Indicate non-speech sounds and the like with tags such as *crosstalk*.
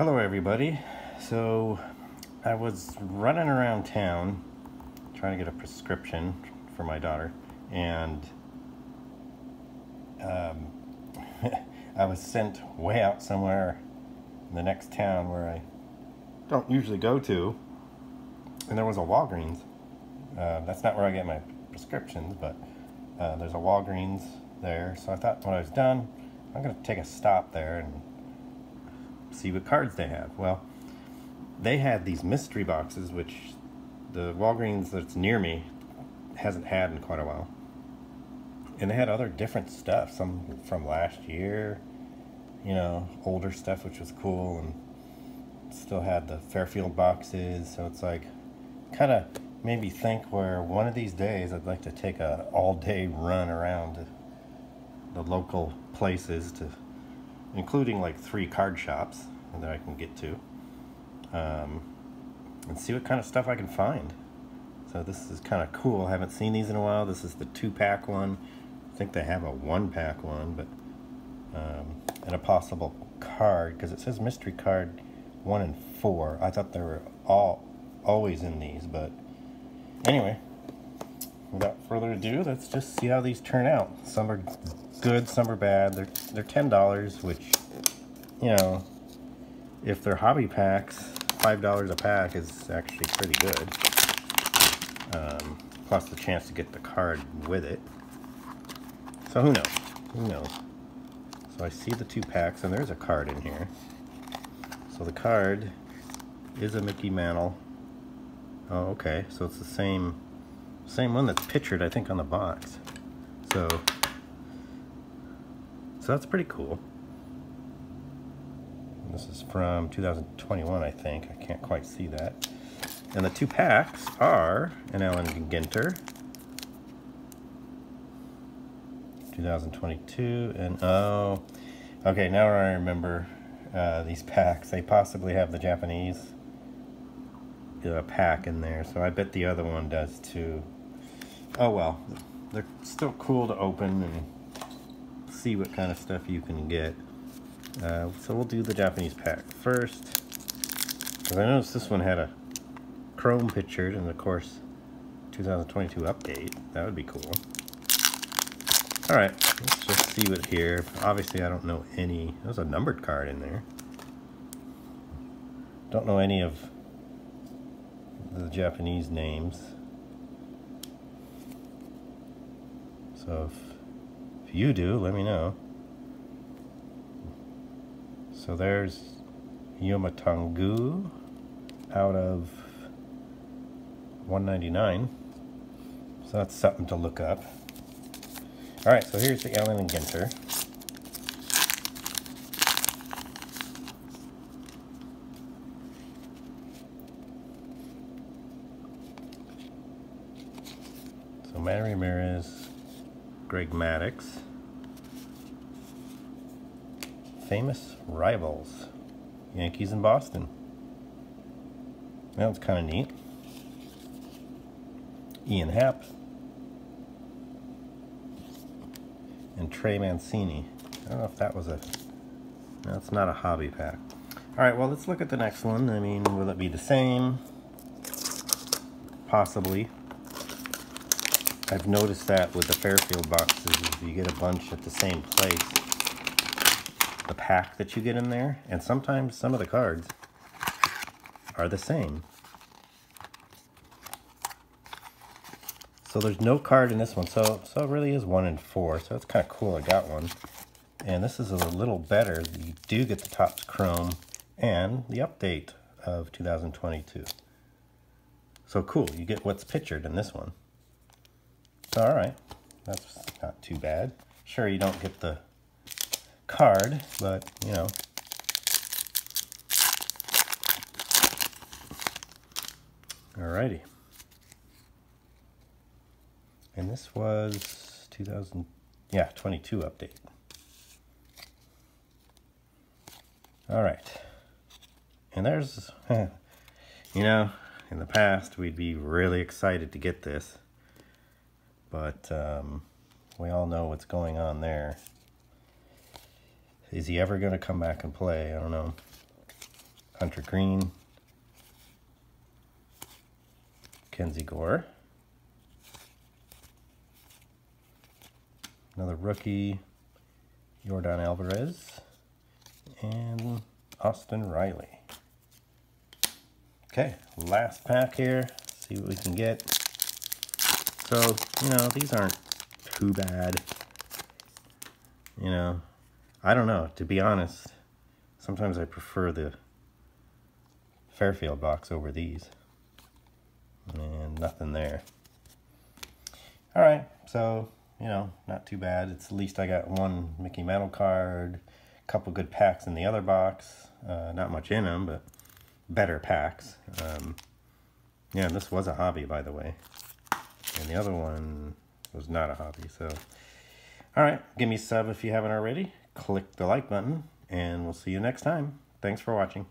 Hello everybody. So I was running around town trying to get a prescription for my daughter and um, *laughs* I was sent way out somewhere in the next town where I don't usually go to and there was a Walgreens. Uh, that's not where I get my prescriptions but uh, there's a Walgreens there so I thought when I was done I'm going to take a stop there and see what cards they have. Well, they had these mystery boxes, which the Walgreens that's near me hasn't had in quite a while. And they had other different stuff, some from last year, you know, older stuff, which was cool, and still had the Fairfield boxes. So it's like, kind of made me think where one of these days I'd like to take a all day run around the local places to including like three card shops that I can get to, um, and see what kind of stuff I can find. So this is kind of cool. I haven't seen these in a while. This is the two-pack one. I think they have a one-pack one, but um, and a possible card because it says mystery card one and four. I thought they were all always in these, but anyway. Without further ado, let's just see how these turn out. Some are good, some are bad. They're they're ten dollars, which you know, if they're hobby packs, five dollars a pack is actually pretty good. Um, plus the chance to get the card with it. So who knows? Who knows? So I see the two packs, and there's a card in here. So the card is a Mickey Mantle. Oh, okay. So it's the same same one that's pictured, I think, on the box. So, so that's pretty cool. This is from 2021, I think. I can't quite see that. And the two packs are an Allen Ginter, 2022, and oh, okay, now I remember uh, these packs. They possibly have the Japanese uh, pack in there, so I bet the other one does too. Oh well, they're still cool to open and see what kind of stuff you can get. Uh, so we'll do the Japanese pack first. Because I noticed this one had a chrome pictured and of course 2022 update. That would be cool. Alright, let's just see what here. Obviously I don't know any. There's a numbered card in there. Don't know any of the Japanese names. So if, if you do, let me know. So there's Yomatangu out of 199. So that's something to look up. All right, so here's the Allen and Ginter. So Manny Ramirez, Greg Maddux. famous rivals, Yankees in Boston. That was kind of neat. Ian Happ and Trey Mancini. I don't know if that was a, that's not a hobby pack. All right, well, let's look at the next one. I mean, will it be the same? Possibly. I've noticed that with the Fairfield boxes, if you get a bunch at the same place the pack that you get in there, and sometimes some of the cards are the same. So there's no card in this one, so so it really is one in four, so it's kind of cool I got one. And this is a little better. You do get the Topps Chrome and the update of 2022. So cool, you get what's pictured in this one. All right, that's not too bad. Sure, you don't get the card, but you know. Alrighty. And this was 2000, yeah, 22 update. All right. And there's, *laughs* you know, in the past, we'd be really excited to get this. But um, we all know what's going on there. Is he ever going to come back and play? I don't know. Hunter Greene, Kenzie Gore, another rookie, Yordan Alvarez, and Austin Riley. Okay, last pack here. See what we can get. So, you know, these aren't too bad. You know, I don't know. To be honest, sometimes I prefer the Fairfield box over these. And nothing there. All right, so, you know, not too bad. It's at least I got one Mickey Mantle card, a couple good packs in the other box. Uh, not much in them, but better packs. Um, yeah, this was a hobby, by the way. And the other one was not a hobby, so... Alright, give me sub if you haven't already. Click the like button, and we'll see you next time. Thanks for watching.